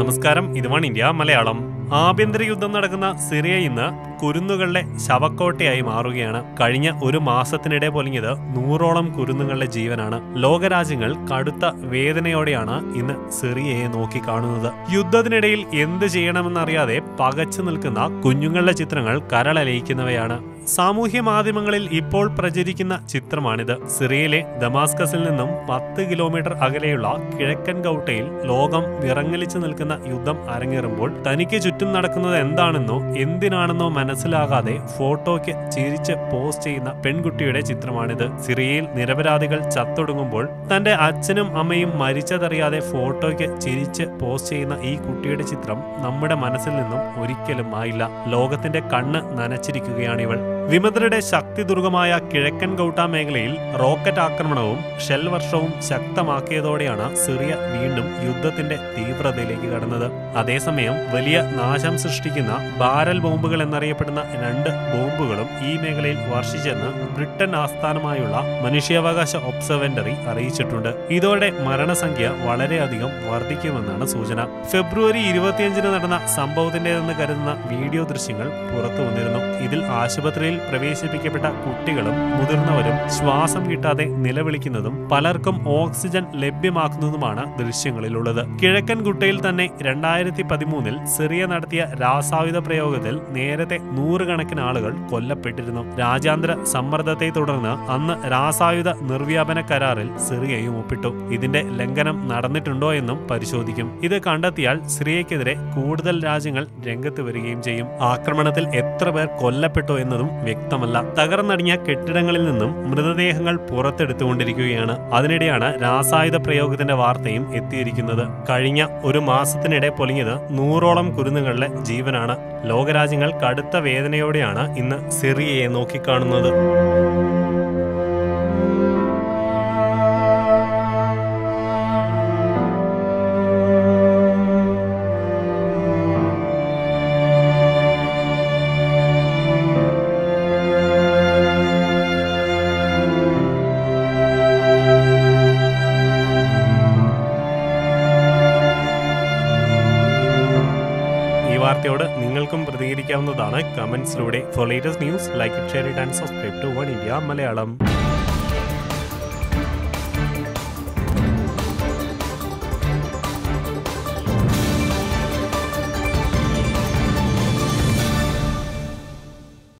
നമസ്കാരം. ഇത് one India Malayalam. ആഭ്യന്തര യുദ്ധം നടക്കുന്ന സിറിയ ഇന്ന് കുരുന്നുകളുടെ ശവക്കോട്ടയായി മാറുകയാണ്. കഴിഞ്ഞ ഒരു മാസത്തിനിടെ പൊലിഞ്ഞത് നൂറോളം കുരുന്നുകളുടെ ജീവനാണ്. ലോകരാജ്യങ്ങൾ കടുത്ത വേദനയോടെയാണ് ഇന്ന് സിറിയയെ നോക്കി കാണുന്നത് യുദ്ധത്തിനിടയിൽ എന്ത് ചെയ്യണമെന്നറിയാതെ പകച്ചു നിൽക്കുന്ന കുഞ്ഞുങ്ങളുടെ ചിത്രങ്ങൾ കരളലയിക്കുന്നവയാണ്. സാമൂഹ്യ മാധ്യമങ്ങളിൽ ഇപ്പോൾ പ്രചരിക്കുന്ന ചിത്രമാണിത്. സിറിയയിലെ ദമാസ്കസിൽ നിന്നും പത്ത് കിലോമീറ്റർ അകലെയുള്ള കിഴക്കൻ ഗൌട്ടയിൽ ലോകം വിറങ്ങലിച്ചു നിൽക്കുന്ന യുദ്ധം അരങ്ങേറുമ്പോൾ തനിക്ക് ചുറ്റും നടക്കുന്നത് എന്താണെന്നോ എന്തിനാണെന്നോ മനസ്സിലാകാതെ ഫോട്ടോയ്ക്ക് ചിരിച്ച് പോസ്റ്റ് ചെയ്യുന്ന പെൺകുട്ടിയുടെ ചിത്രമാണിത്. സിറിയയിൽ നിരപരാധികൾ ചത്തൊടുങ്ങുമ്പോൾ തന്റെ അച്ഛനും അമ്മയും മരിച്ചതറിയാതെ ഫോട്ടോയ്ക്ക് ചിരിച്ച് പോസ്റ്റ് ചെയ്യുന്ന ഈ കുട്ടിയുടെ ചിത്രം നമ്മുടെ മനസ്സിൽ നിന്നും ഒരിക്കലും ആയില്ല ലോകത്തിന്റെ കണ്ണ് നനച്ചിരിക്കുകയാണിവൾ. വിമതരുടെ ശക്തി ദുർഗമായ കിഴക്കൻ ഗൗട്ട മേഖലയിൽ റോക്കറ്റ് ആക്രമണവും ഷെൽ വർഷവും ശക്തമാക്കിയതോടെയാണ് സിറിയ വീണ്ടും യുദ്ധത്തിന്റെ തീവ്രതയിലേക്ക് കടന്നത്. അതേസമയം വലിയ നാശം സൃഷ്ടിക്കുന്ന ബാരൽ ബോംബുകൾ എന്നറിയപ്പെടുന്ന രണ്ട് ബോംബുകളും ഈ മേഖലയിൽ വർഷിച്ചെന്ന് ബ്രിട്ടൻ ആസ്ഥാനമായുള്ള മനുഷ്യാവകാശ ഒബ്സർവന്ററി അറിയിച്ചിട്ടുണ്ട്. ഇതോടെ മരണസംഖ്യ വളരെയധികം വർദ്ധിക്കുമെന്നാണ് സൂചന. ഫെബ്രുവരി ഇരുപത്തിയഞ്ചിന് നടന്ന സംഭവത്തിന്റേതെന്ന് കരുതുന്ന വീഡിയോ ദൃശ്യങ്ങൾ പുറത്തു വന്നിരുന്നു ഇതിൽ ആശുപത്രിയിൽ പ്രവേശിപ്പിക്കപ്പെട്ട കുട്ടികളും മുതിർന്നവരും ശ്വാസം കിട്ടാതെ നിലവിളിക്കുന്നതും പലർക്കും ഓക്സിജൻ ലഭ്യമാക്കുന്നതുമാണ് ദൃശ്യങ്ങളിലുള്ളത്. കിഴക്കൻ ഗുട്ടയിൽ തന്നെ രണ്ടായിരത്തി പതിമൂന്നിൽ സിറിയ നടത്തിയ രാസായുധ പ്രയോഗത്തിൽ നേരത്തെ നൂറുകണക്കിന് ആളുകൾ കൊല്ലപ്പെട്ടിരുന്നു. രാജ്യാന്തര സമ്മർദ്ദത്തെ തുടർന്ന് അന്ന് രാസായുധ നിർവ്യാപന കരാറിൽ സിറിയയും ഒപ്പിട്ടു. ഇതിന്റെ ലംഘനം നടന്നിട്ടുണ്ടോ എന്നും പരിശോധിക്കും. ഇത് കണ്ടെത്തിയാൽ സിറിയക്കെതിരെ കൂടുതൽ രാജ്യങ്ങൾ രംഗത്ത് വരികയും ചെയ്യും. ആക്രമണത്തിൽ എത്ര പേർ കൊല്ലപ്പെട്ടു എന്നതും വ്യക്തമല്ല. തകർന്നടിഞ്ഞ കെട്ടിടങ്ങളിൽ നിന്നും മൃതദേഹങ്ങൾ പുറത്തെടുത്തുകൊണ്ടിരിക്കുകയാണ്. അതിനിടെയാണ് രാസായുധ പ്രയോഗത്തിന്റെ വാർത്തയും എത്തിയിരിക്കുന്നത്. കഴിഞ്ഞ ഒരു മാസത്തിനിടെ പൊലിഞ്ഞത് നൂറോളം കുരുന്നുകളുടെ ജീവനാണ്. ലോകരാജ്യങ്ങൾ കടുത്ത വേദനയോടെയാണ് ഇന്ന് സിറിയയെ നോക്കിക്കാണുന്നത്. വാർത്തയോട് നിങ്ങൾക്കും പ്രതികരിക്കാവുന്നതാണ് കമന്റ്സിലൂടെ. For latest news like share it and subscribe to One India Malayalam